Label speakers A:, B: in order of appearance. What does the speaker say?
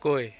A: 各位